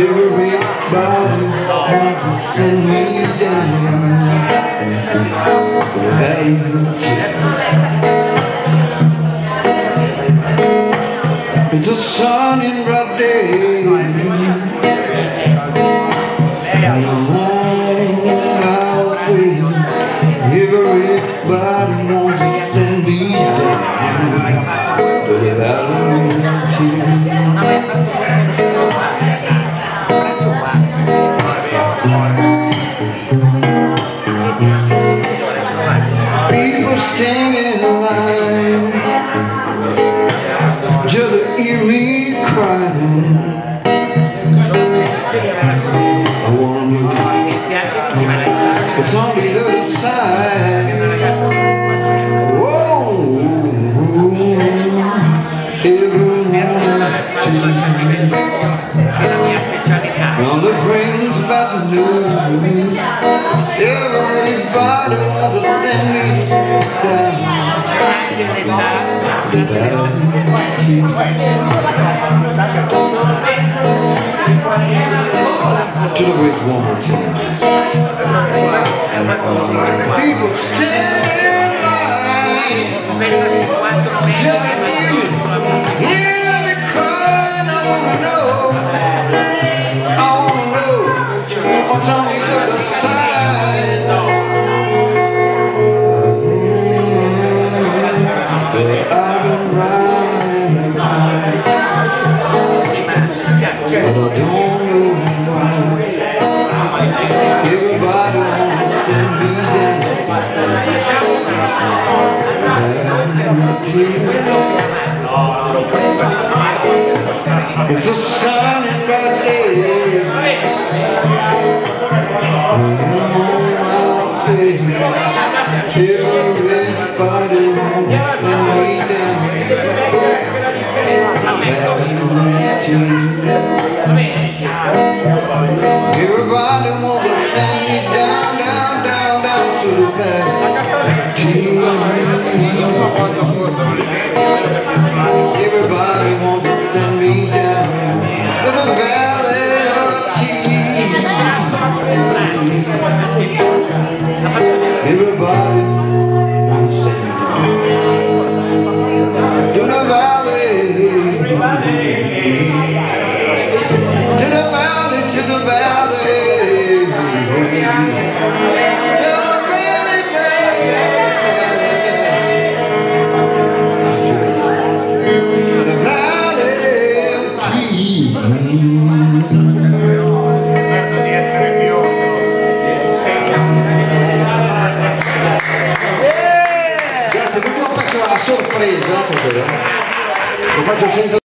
Everybody wants to send me down the valley of tears. It's a sunny bright day People standing in line. Just crying. I know It's on the other side. Everyone to Everybody wants to send me down to the bridge one more time. People stand It's a sunny bright day. I'm way. Everybody wants to me down. Everybody wants to send me down, down, down, down to the valley. sorpresa, sorpresa. Lo faccio sentire.